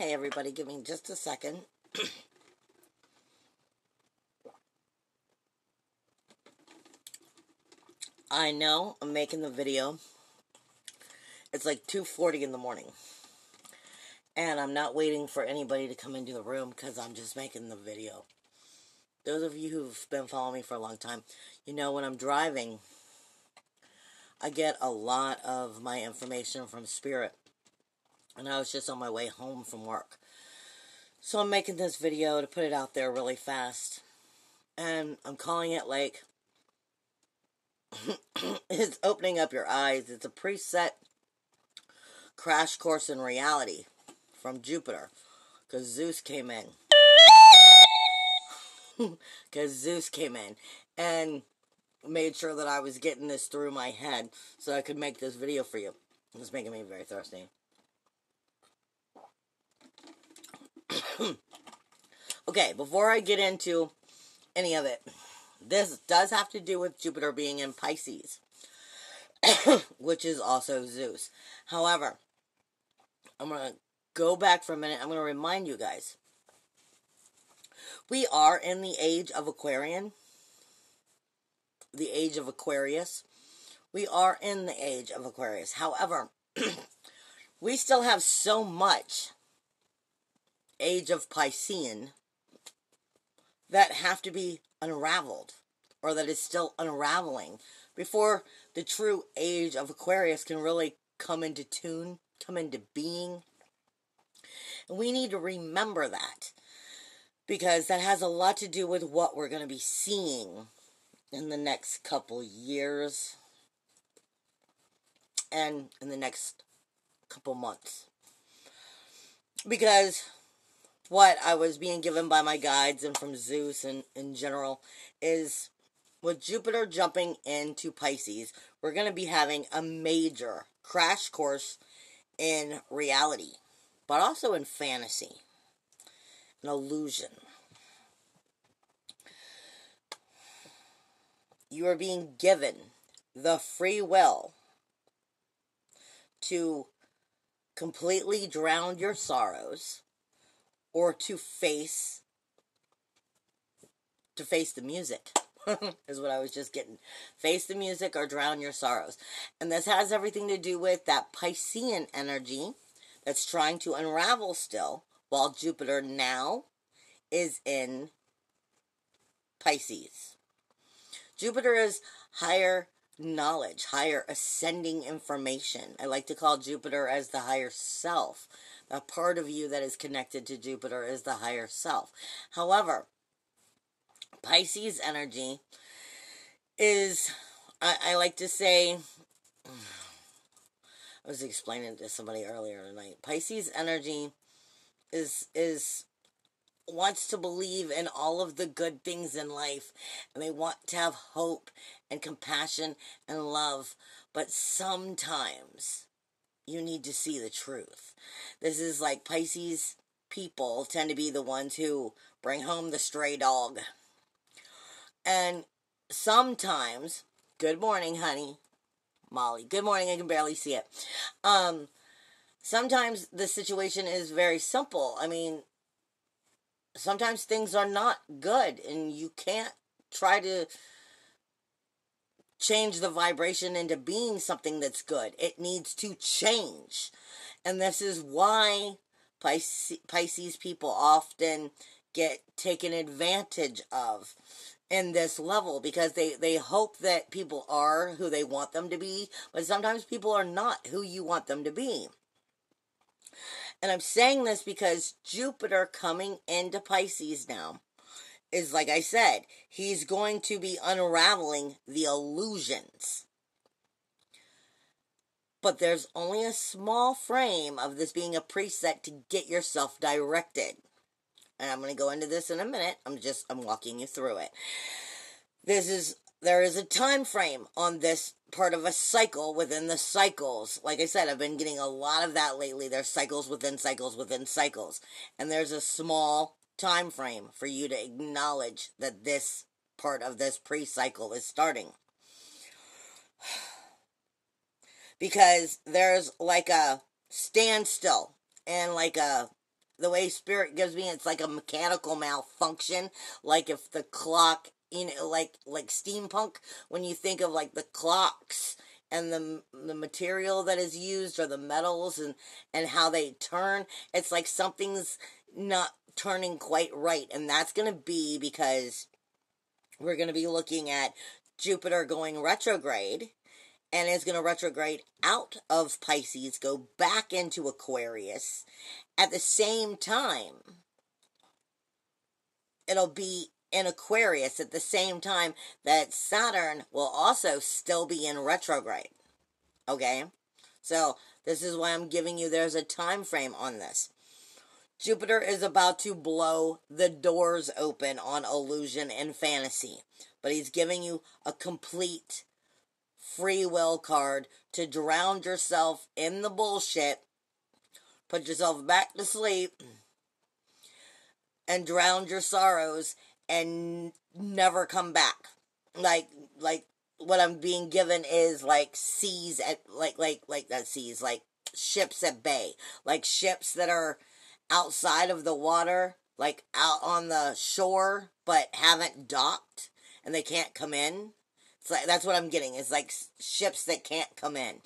Hey, everybody, give me just a second. I know I'm making the video. It's like 2:40 in the morning. And I'm not waiting for anybody to come into the room cuz I'm just making the video. Those of you who've been following me for a long time, you know when I'm driving, I get a lot of my information from Spirit. And I was just on my way home from work. So I'm making this video to put it out there really fast. And I'm calling it like it's opening up your eyes. It's a preset crash course in reality from Jupiter because Zeus came in. Because Zeus came in and made sure that I was getting this through my head so I could make this video for you. It's making me very thirsty. okay, before I get into any of it, this does have to do with Jupiter being in Pisces, which is also Zeus. However, I'm going to go back for a minute. I'm going to remind you guys. We are in the age of Aquarian, the age of Aquarius. We are in the age of Aquarius. However, we still have so much age of Piscean that have to be unraveled or that is still unraveling before the true age of Aquarius can really come into tune, come into being. And we need to remember that because that has a lot to do with what we're going to be seeing in the next couple years and in the next couple months. Because what I was being given by my guides and from Zeus and in general is with Jupiter jumping into Pisces, we're going to be having a major crash course in reality, but also in fantasy, an illusion. You are being given the free will to completely drown your sorrows or to face to face the music is what I was just getting. Face the music or drown your sorrows. And this has everything to do with that Piscean energy that's trying to unravel still, while Jupiter now is in Pisces. Jupiter is higher knowledge, higher ascending information. I like to call Jupiter as the higher self a part of you that is connected to Jupiter is the higher self. However, Pisces energy is, I, I like to say, I was explaining to somebody earlier tonight. Pisces energy is is wants to believe in all of the good things in life and they want to have hope and compassion and love but sometimes you need to see the truth. This is like Pisces people tend to be the ones who bring home the stray dog. And sometimes, good morning, honey. Molly, good morning. I can barely see it. Um, sometimes the situation is very simple. I mean, sometimes things are not good, and you can't try to change the vibration into being something that's good. It needs to change. And this is why Pisces, people often get taken advantage of in this level because they, they hope that people are who they want them to be, but sometimes people are not who you want them to be. And I'm saying this because Jupiter coming into Pisces now is like I said, he's going to be unraveling the illusions. But there's only a small frame of this being a preset to get yourself directed. And I'm going to go into this in a minute. I'm just I'm walking you through it. This is there is a time frame on this part of a cycle within the cycles. Like I said, I've been getting a lot of that lately. There's cycles within cycles within cycles. And there's a small time frame for you to acknowledge that this part of this pre-cycle is starting. Because there's like a standstill and like a the way spirit gives me, it's like a mechanical malfunction. Like if the clock, you know, like like steampunk, when you think of like the clocks and the the material that is used or the metals and and how they turn, it's like something's not turning quite right, and that's going to be because we're going to be looking at Jupiter going retrograde and is going to retrograde out of Pisces, go back into Aquarius. At the same time, it'll be in Aquarius at the same time that Saturn will also still be in retrograde. Okay? So, this is why I'm giving you there's a time frame on this. Jupiter is about to blow the doors open on illusion and fantasy, but he's giving you a complete free will card to drown yourself in the bullshit, put yourself back to sleep, and drown your sorrows and never come back. Like like what I'm being given is like seas at like like like that seas like ships at bay, like ships that are outside of the water, like out on the shore, but haven't docked and they can't come in. It's like that's what I'm getting. It's like ships that can't come in,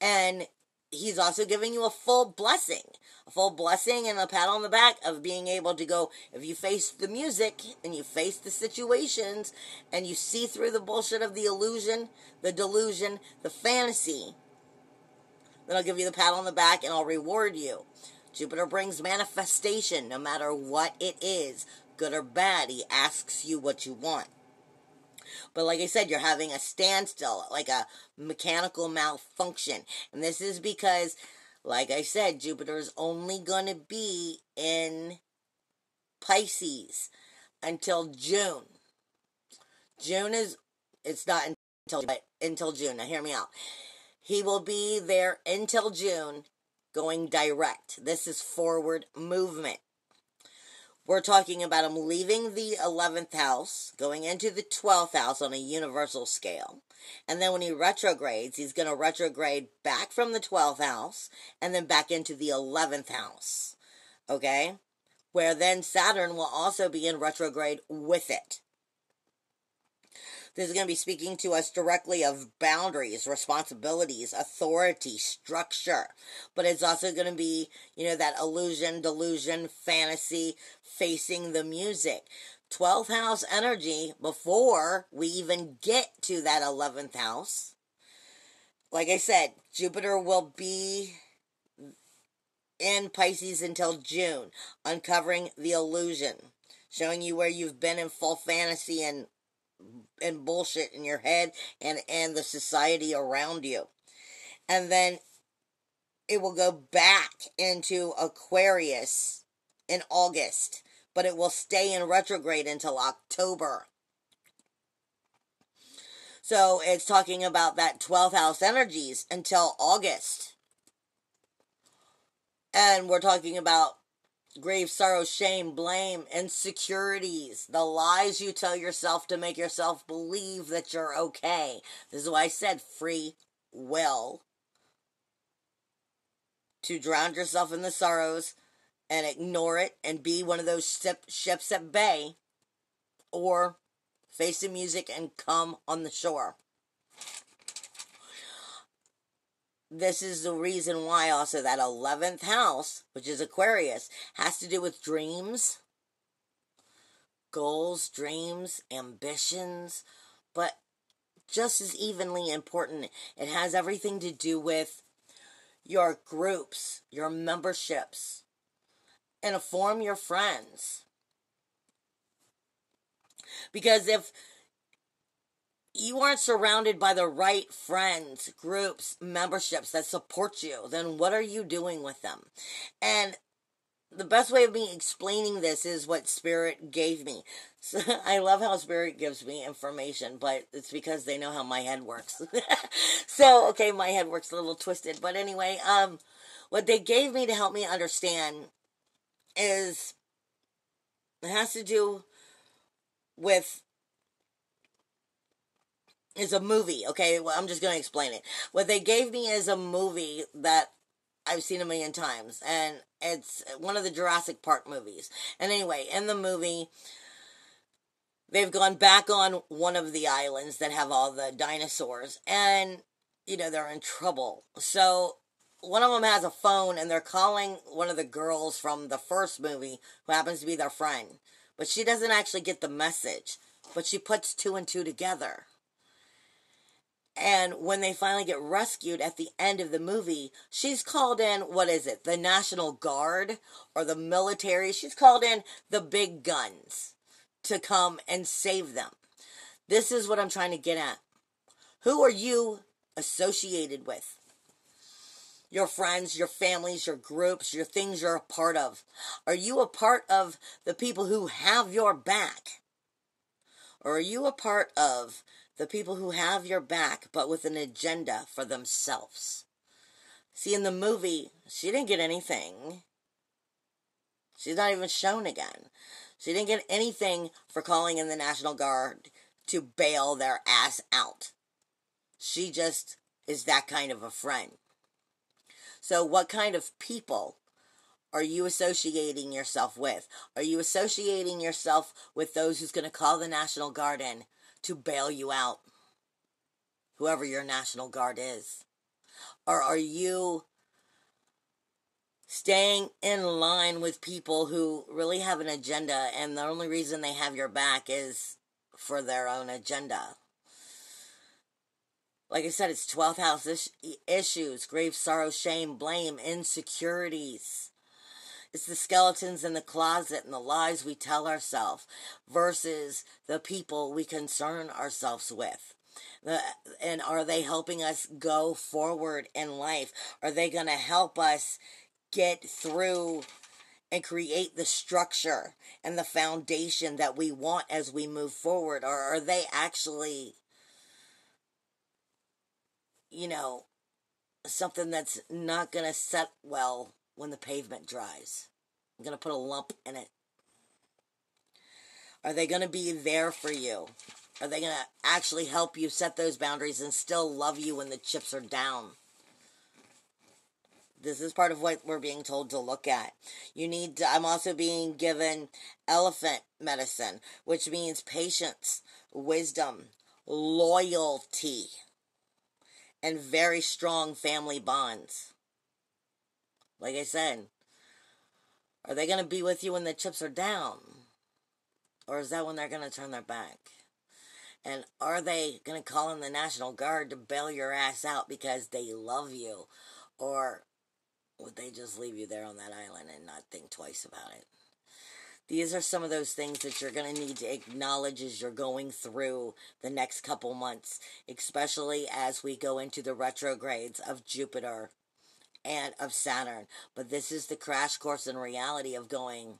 and he's also giving you a full blessing, a full blessing and a pat on the back of being able to go. If you face the music and you face the situations and you see through the bullshit of the illusion, the delusion, the fantasy, then I'll give you the pat on the back and I'll reward you. Jupiter brings manifestation no matter what it is, good or bad. He asks you what you want. But like I said, you're having a standstill, like a mechanical malfunction. And this is because, like I said, Jupiter is only going to be in Pisces until June. June is, it's not until, but until June. Now hear me out. He will be there until June going direct. This is forward movement. We're talking about him leaving the 11th house, going into the 12th house on a universal scale. And then when he retrogrades, he's going to retrograde back from the 12th house and then back into the 11th house. Okay? Where then Saturn will also be in retrograde with it. This is going to be speaking to us directly of boundaries, responsibilities, authority, structure. But it's also going to be, you know, that illusion, delusion, fantasy, facing the music. 12th house energy before we even get to that 11th house. Like I said, Jupiter will be in Pisces until June, uncovering the illusion, showing you where you've been in full fantasy and and bullshit in your head and and the society around you. And then it will go back into aquarius in august but it will stay in retrograde until october. So it's talking about that 12th house energies until august. And we're talking about grief, sorrow, shame, blame, insecurities, the lies you tell yourself to make yourself believe that you're okay. This is why I said free will. To drown yourself in the sorrows and ignore it and be one of those ships at bay, or face the music and come on the shore. This is the reason why also that 11th house, which is Aquarius, has to do with dreams, goals, dreams, ambitions, but just as evenly important, it has everything to do with your groups, your memberships, and form your friends. Because if you aren't surrounded by the right friends, groups, memberships that support you, then what are you doing with them? And the best way of me explaining this is what spirit gave me. So I love how spirit gives me information, but it's because they know how my head works. so okay, my head works a little twisted, but anyway, um what they gave me to help me understand is it has to do with is a movie. Okay, well, I'm just going to explain it. What they gave me is a movie that I've seen a million times, and it's one of the Jurassic Park movies. And anyway, in the movie, they've gone back on one of the islands that have all the dinosaurs, and you know they're in trouble. So one of them has a phone, and they're calling one of the girls from the first movie, who happens to be their friend, but she doesn't actually get the message. But she puts two and two together. And when they finally get rescued at the end of the movie, she's called in, what is it, the National Guard or the military? She's called in the big guns to come and save them. This is what I'm trying to get at. Who are you associated with? Your friends, your families, your groups, your things you're a part of. Are you a part of the people who have your back? Or are you a part of the people who have your back but with an agenda for themselves. See, in the movie, she didn't get anything. She's not even shown again. She didn't get anything for calling in the National Guard to bail their ass out. She just is that kind of a friend. So, what kind of people are you associating yourself with? Are you associating yourself with those who's going to call the National Guard in to bail you out, whoever your National Guard is? Or are you staying in line with people who really have an agenda and the only reason they have your back is for their own agenda? Like I said, it's 12th house is- issues, grief, sorrow, shame, blame, insecurities. It's the skeletons in the closet and the lies we tell ourselves versus the people we concern ourselves with. and are they helping us go forward in life? Are they going to help us get through and create the structure and the foundation that we want as we move forward? Or are they actually, you know, something that's not going to set well when the pavement dries. I'm going to put a lump in it. Are they going to be there for you? Are they going to actually help you set those boundaries and still love you when the chips are down? This is part of what we're being told to look at. You need to, I'm also being given elephant medicine, which means patience, wisdom, loyalty, and very strong family bonds. Like I said, are they going to be with you when the chips are down? Or is that when they're going to turn their back? And are they going to call in the National Guard to bail your ass out because they love you? Or would they just leave you there on that island and not think twice about it? These are some of those things that you're going to need to acknowledge as you're going through the next couple months, especially as we go into the retrogrades of Jupiter and of Saturn. But this is the crash course in reality of going,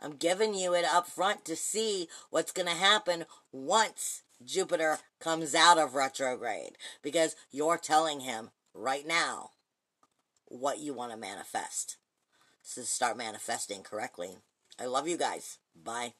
I'm giving you it up front to see what's going to happen once Jupiter comes out of retrograde. Because you're telling him right now what you want to manifest. So start manifesting correctly. I love you guys. Bye.